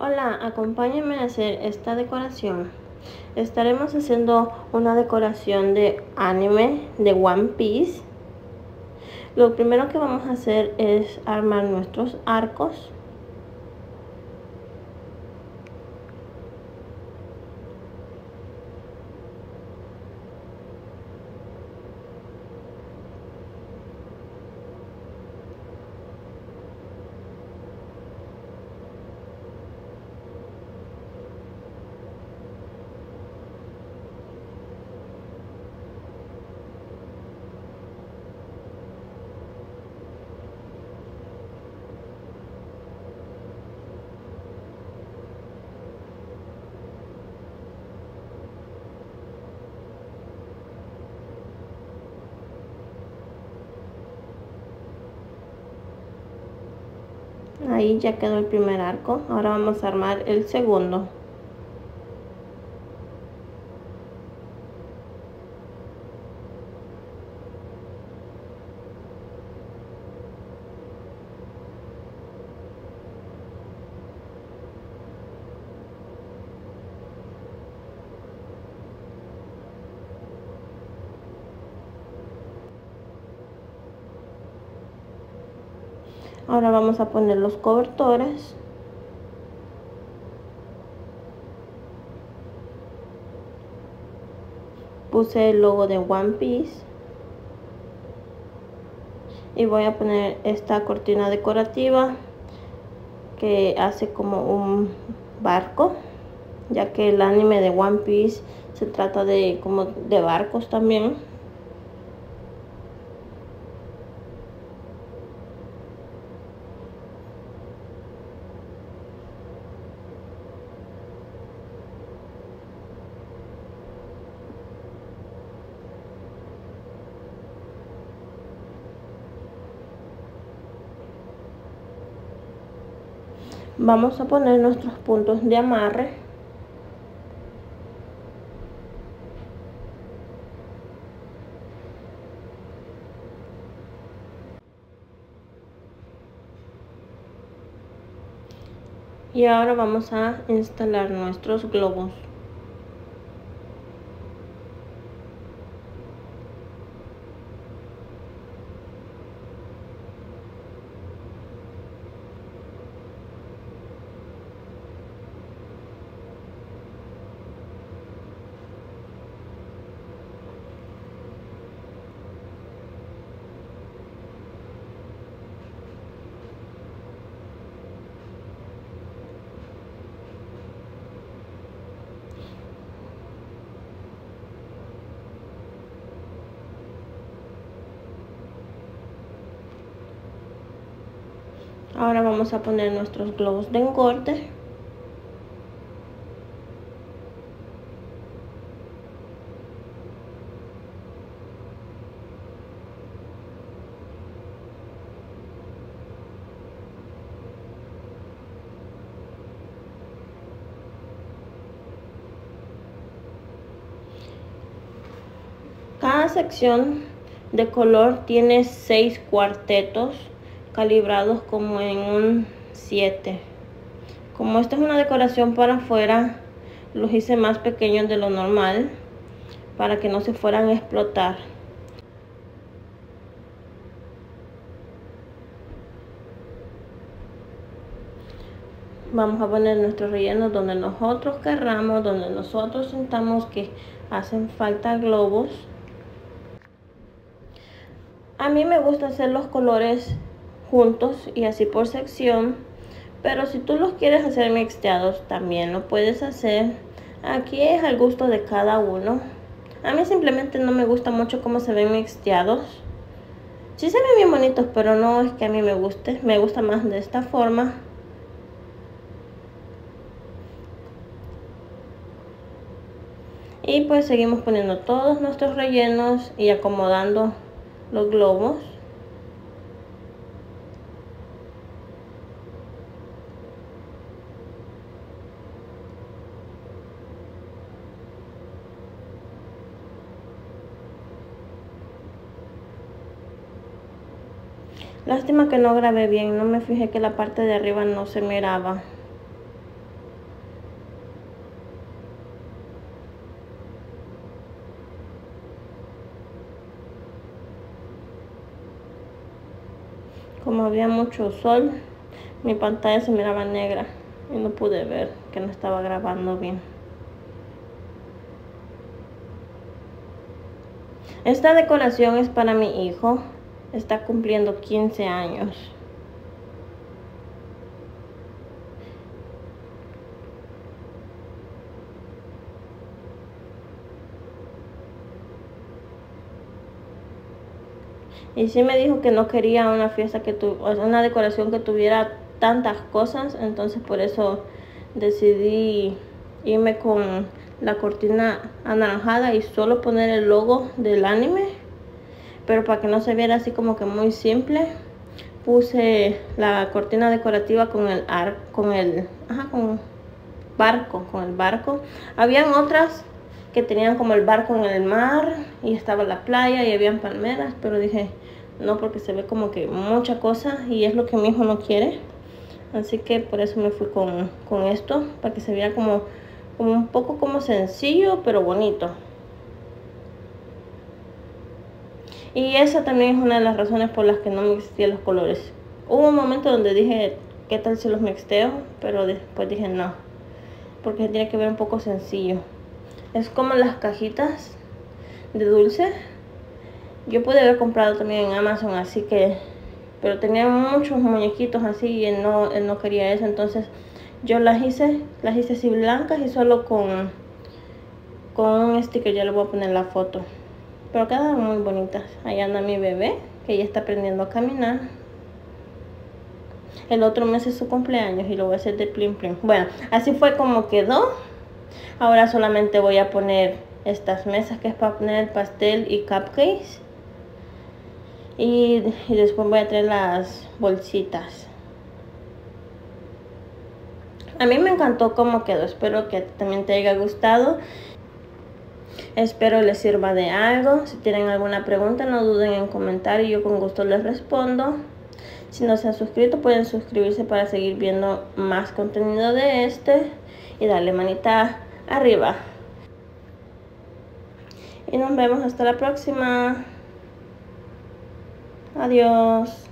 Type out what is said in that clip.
Hola, acompáñenme a hacer esta decoración. Estaremos haciendo una decoración de anime de One Piece. Lo primero que vamos a hacer es armar nuestros arcos. Ahí ya quedó el primer arco. Ahora vamos a armar el segundo. Ahora vamos a poner los cobertores. Puse el logo de One Piece. Y voy a poner esta cortina decorativa que hace como un barco, ya que el anime de One Piece se trata de como de barcos también. Vamos a poner nuestros puntos de amarre. Y ahora vamos a instalar nuestros globos Ahora vamos a poner nuestros globos de engorde. Cada sección de color tiene seis cuartetos calibrados como en un 7 como esta es una decoración para afuera los hice más pequeños de lo normal para que no se fueran a explotar. Vamos a poner nuestro relleno donde nosotros querramos donde nosotros sintamos que hacen falta globos. A mí me gusta hacer los colores juntos y así por sección. Pero si tú los quieres hacer mixteados, también lo puedes hacer. Aquí es al gusto de cada uno. A mí simplemente no me gusta mucho cómo se ven mixteados. Sí se ven bien bonitos, pero no es que a mí me guste. Me gusta más de esta forma. Y pues seguimos poniendo todos nuestros rellenos y acomodando los globos. Lástima que no grabé bien, no me fijé que la parte de arriba no se miraba. Como había mucho sol, mi pantalla se miraba negra y no pude ver que no estaba grabando bien. Esta decoración es para mi hijo. Está cumpliendo 15 años. Y sí me dijo que no quería una fiesta que tu, una decoración que tuviera tantas cosas, entonces por eso decidí irme con la cortina anaranjada y solo poner el logo del anime. Pero para que no se viera así como que muy simple, puse la cortina decorativa con el ar, con el, ajá, con barco, con el barco. Habían otras que tenían como el barco en el mar y estaba la playa y habían palmeras, pero dije, no porque se ve como que mucha cosa y es lo que mi hijo no quiere. Así que por eso me fui con, con esto, para que se viera como, como un poco como sencillo, pero bonito. Y esa también es una de las razones por las que no mixteé los colores. Hubo un momento donde dije, ¿qué tal si los mixteo? Pero después dije, no, porque tiene que ver un poco sencillo. Es como las cajitas de dulce. Yo pude haber comprado también en Amazon, así que... Pero tenía muchos muñequitos así y él no, él no quería eso. Entonces yo las hice, las hice así blancas y solo con, con un sticker. Ya le voy a poner la foto. Pero quedan muy bonitas. Ahí anda mi bebé, que ya está aprendiendo a caminar. El otro mes es su cumpleaños y lo voy a hacer de plim plim. Bueno, así fue como quedó. Ahora solamente voy a poner estas mesas que es para poner el pastel y cupcakes. Y, y después voy a traer las bolsitas. A mí me encantó cómo quedó. Espero que también te haya gustado. Espero les sirva de algo. Si tienen alguna pregunta, no duden en comentar y yo con gusto les respondo. Si no se han suscrito, pueden suscribirse para seguir viendo más contenido de este y darle manita arriba. Y nos vemos hasta la próxima. Adiós.